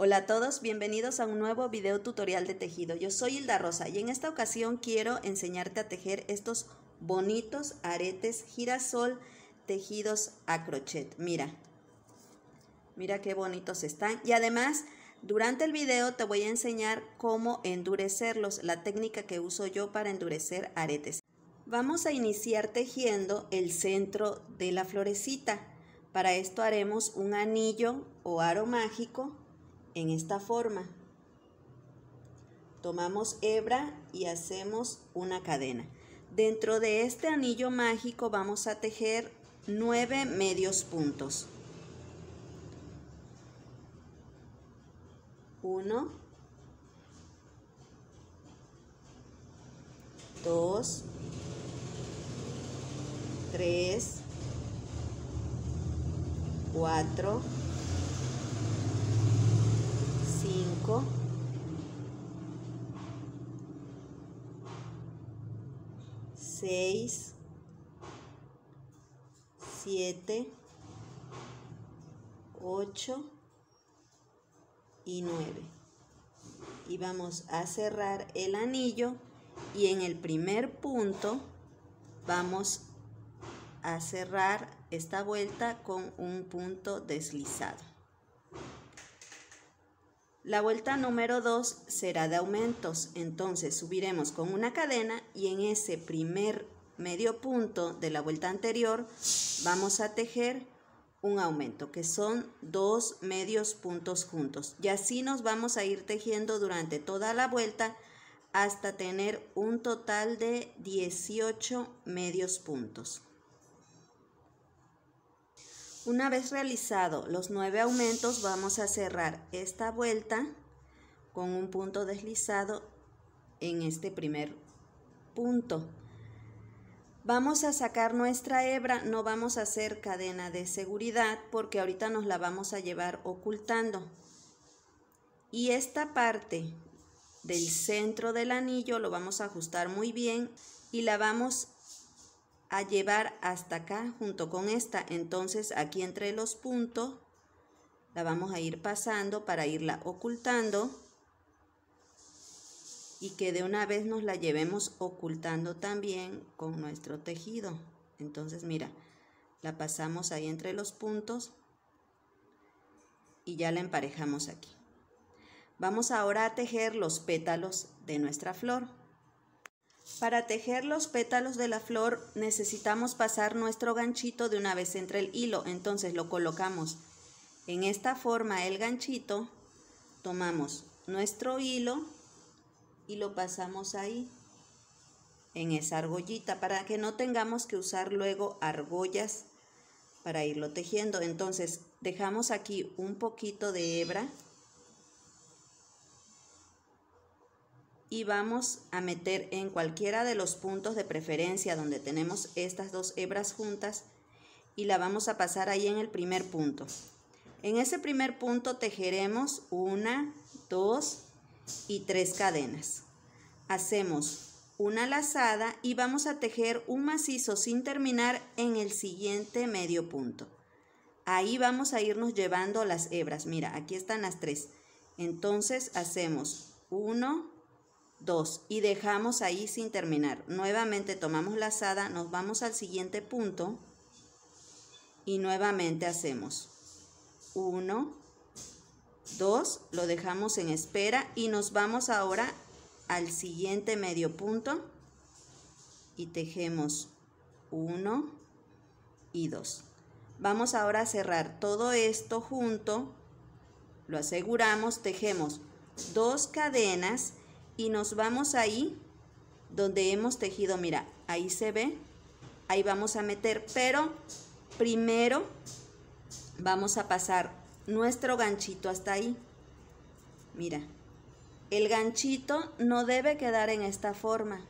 Hola a todos, bienvenidos a un nuevo video tutorial de tejido. Yo soy Hilda Rosa y en esta ocasión quiero enseñarte a tejer estos bonitos aretes girasol tejidos a crochet. Mira, mira qué bonitos están y además durante el video te voy a enseñar cómo endurecerlos, la técnica que uso yo para endurecer aretes. Vamos a iniciar tejiendo el centro de la florecita. Para esto haremos un anillo o aro mágico en esta forma. Tomamos hebra y hacemos una cadena. Dentro de este anillo mágico vamos a tejer nueve medios puntos. Uno. Dos. Tres. Cuatro. 6 7 8 y 9 y vamos a cerrar el anillo y en el primer punto vamos a cerrar esta vuelta con un punto deslizado la vuelta número 2 será de aumentos, entonces subiremos con una cadena y en ese primer medio punto de la vuelta anterior vamos a tejer un aumento que son dos medios puntos juntos y así nos vamos a ir tejiendo durante toda la vuelta hasta tener un total de 18 medios puntos. Una vez realizado los nueve aumentos, vamos a cerrar esta vuelta con un punto deslizado en este primer punto. Vamos a sacar nuestra hebra, no vamos a hacer cadena de seguridad porque ahorita nos la vamos a llevar ocultando. Y esta parte del centro del anillo lo vamos a ajustar muy bien y la vamos a llevar hasta acá junto con esta. Entonces aquí entre los puntos la vamos a ir pasando para irla ocultando y que de una vez nos la llevemos ocultando también con nuestro tejido. Entonces mira, la pasamos ahí entre los puntos y ya la emparejamos aquí. Vamos ahora a tejer los pétalos de nuestra flor. Para tejer los pétalos de la flor necesitamos pasar nuestro ganchito de una vez entre el hilo, entonces lo colocamos en esta forma el ganchito, tomamos nuestro hilo y lo pasamos ahí en esa argollita para que no tengamos que usar luego argollas para irlo tejiendo. Entonces dejamos aquí un poquito de hebra y vamos a meter en cualquiera de los puntos de preferencia donde tenemos estas dos hebras juntas y la vamos a pasar ahí en el primer punto. En ese primer punto tejeremos una, dos y tres cadenas. Hacemos una lazada y vamos a tejer un macizo sin terminar en el siguiente medio punto. Ahí vamos a irnos llevando las hebras. Mira, aquí están las tres. Entonces hacemos uno, 2 y dejamos ahí sin terminar. Nuevamente tomamos la lazada, nos vamos al siguiente punto y nuevamente hacemos 1, 2, lo dejamos en espera y nos vamos ahora al siguiente medio punto y tejemos 1 y 2. Vamos ahora a cerrar todo esto junto, lo aseguramos, tejemos dos cadenas y nos vamos ahí donde hemos tejido, mira, ahí se ve, ahí vamos a meter, pero primero vamos a pasar nuestro ganchito hasta ahí. Mira, el ganchito no debe quedar en esta forma,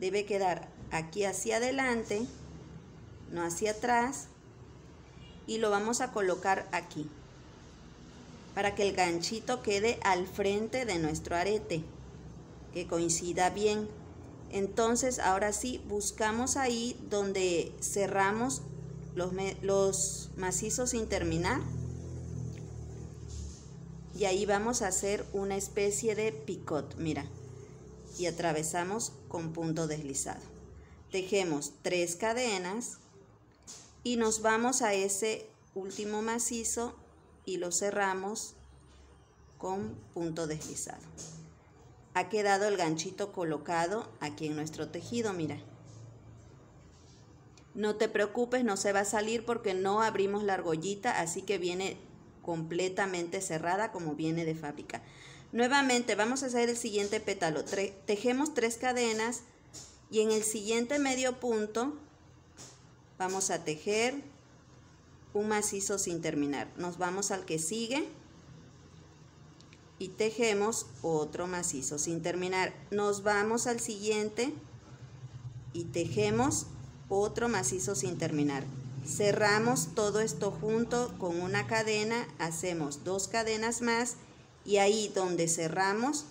debe quedar aquí hacia adelante, no hacia atrás, y lo vamos a colocar aquí, para que el ganchito quede al frente de nuestro arete que coincida bien. Entonces, ahora sí, buscamos ahí donde cerramos los, los macizos sin terminar. y ahí vamos a hacer una especie de picot, mira, y atravesamos con punto deslizado. Tejemos tres cadenas y nos vamos a ese último macizo y lo cerramos con punto deslizado. Ha quedado el ganchito colocado aquí en nuestro tejido, mira. No te preocupes, no se va a salir porque no abrimos la argollita, así que viene completamente cerrada como viene de fábrica. Nuevamente vamos a hacer el siguiente pétalo. tejemos tres cadenas y en el siguiente medio punto vamos a tejer un macizo sin terminar. Nos vamos al que sigue y tejemos otro macizo sin terminar. Nos vamos al siguiente y tejemos otro macizo sin terminar. Cerramos todo esto junto con una cadena, hacemos dos cadenas más y ahí donde cerramos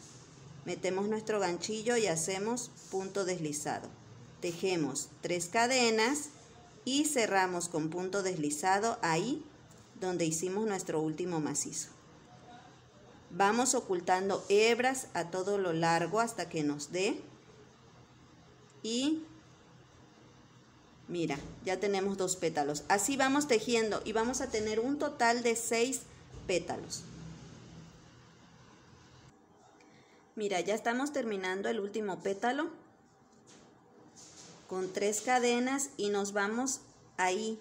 metemos nuestro ganchillo y hacemos punto deslizado. Tejemos tres cadenas y cerramos con punto deslizado ahí donde hicimos nuestro último macizo. Vamos ocultando hebras a todo lo largo hasta que nos dé y Mira, ya tenemos dos pétalos. Así vamos tejiendo y vamos a tener un total de seis pétalos. Mira, ya estamos terminando el último pétalo con tres cadenas y nos vamos ahí,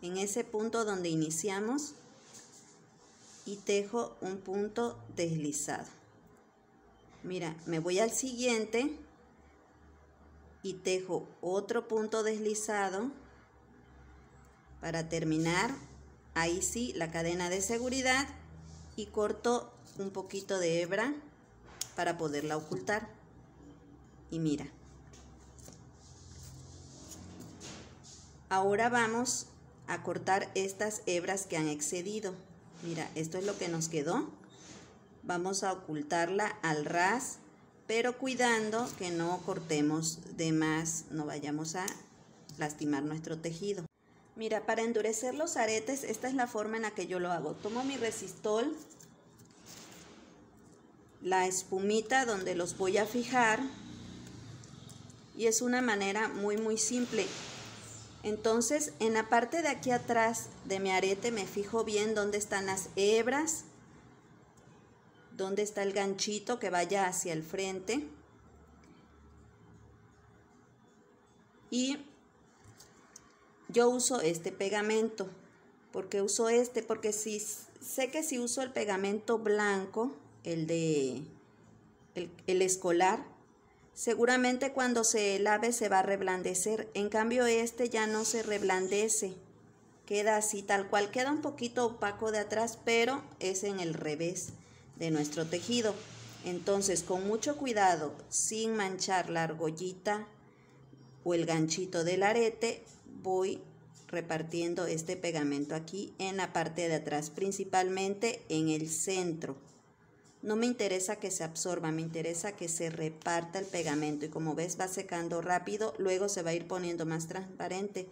en ese punto donde iniciamos y tejo un punto deslizado. Mira, me voy al siguiente y tejo otro punto deslizado para terminar ahí sí la cadena de seguridad y corto un poquito de hebra para poderla ocultar. Y mira. Ahora vamos a cortar estas hebras que han excedido mira esto es lo que nos quedó vamos a ocultarla al ras pero cuidando que no cortemos de más, no vayamos a lastimar nuestro tejido. Mira, para endurecer los aretes, esta es la forma en la que yo lo hago. Tomo mi resistol, la espumita donde los voy a fijar y es una manera muy muy simple. Entonces, en la parte de aquí atrás de mi arete me fijo bien dónde están las hebras dónde está el ganchito que vaya hacia el frente. Y yo uso este pegamento. ¿Por qué uso este? Porque si sé que si uso el pegamento blanco, el de el, el escolar, seguramente cuando se lave se va a reblandecer. En cambio este ya no se reblandece. Queda así tal cual. Queda un poquito opaco de atrás, pero es en el revés de nuestro tejido. Entonces, con mucho cuidado, sin manchar la argollita o el ganchito del arete, voy repartiendo este pegamento aquí en la parte de atrás, principalmente en el centro. No me interesa que se absorba, me interesa que se reparta el pegamento y como ves va secando rápido, luego se va a ir poniendo más transparente.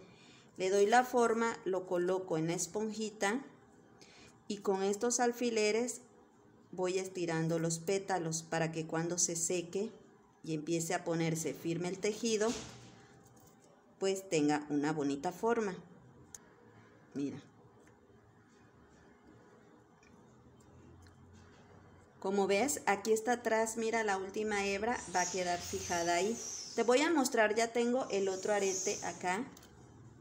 Le doy la forma, lo coloco en la esponjita y con estos alfileres voy estirando los pétalos para que cuando se seque y empiece a ponerse firme el tejido, pues tenga una bonita forma. Mira. Como ves, aquí está atrás, mira la última hebra, va a quedar fijada ahí. Te voy a mostrar, ya tengo el otro arete acá.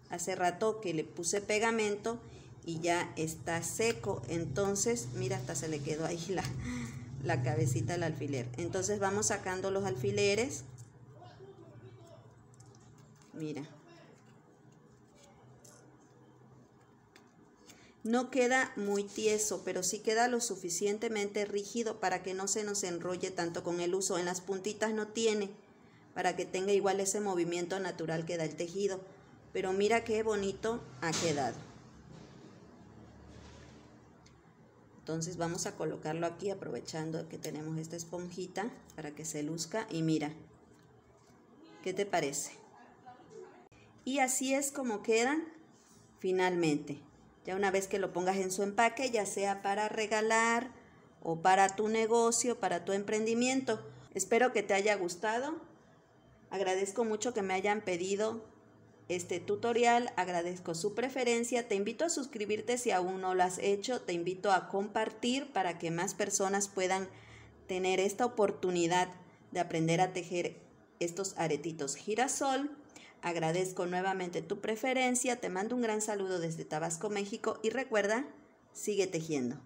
Hace rato que le puse pegamento y ya está seco. Entonces, mira, hasta se le quedó ahí la, la cabecita del alfiler. Entonces vamos sacando los alfileres. Mira. No queda muy tieso, pero sí queda lo suficientemente rígido para que no se nos enrolle tanto con el uso. En las puntitas no tiene, para que tenga igual ese movimiento natural que da el tejido. Pero mira qué bonito ha quedado. Entonces vamos a colocarlo aquí aprovechando que tenemos esta esponjita para que se luzca y mira, ¿qué te parece? Y así es como quedan finalmente. Ya una vez que lo pongas en su empaque, ya sea para regalar o para tu negocio, para tu emprendimiento. Espero que te haya gustado. Agradezco mucho que me hayan pedido este tutorial, agradezco su preferencia, te invito a suscribirte si aún no lo has hecho, te invito a compartir para que más personas puedan tener esta oportunidad de aprender a tejer estos aretitos girasol. Agradezco nuevamente tu preferencia, te mando un gran saludo desde Tabasco, México y recuerda, sigue tejiendo.